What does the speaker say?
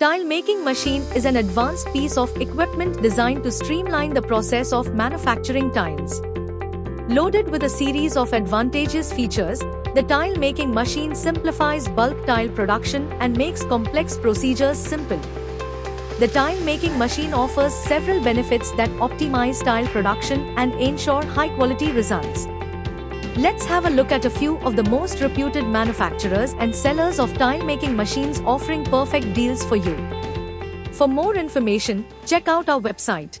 Tile making machine is an advanced piece of equipment designed to streamline the process of manufacturing tiles. Loaded with a series of advantageous features, the tile making machine simplifies bulk tile production and makes complex procedures simple. The tile making machine offers several benefits that optimize tile production and ensure high quality results. Let's have a look at a few of the most reputed manufacturers and sellers of tile making machines offering perfect deals for you. For more information, check out our website.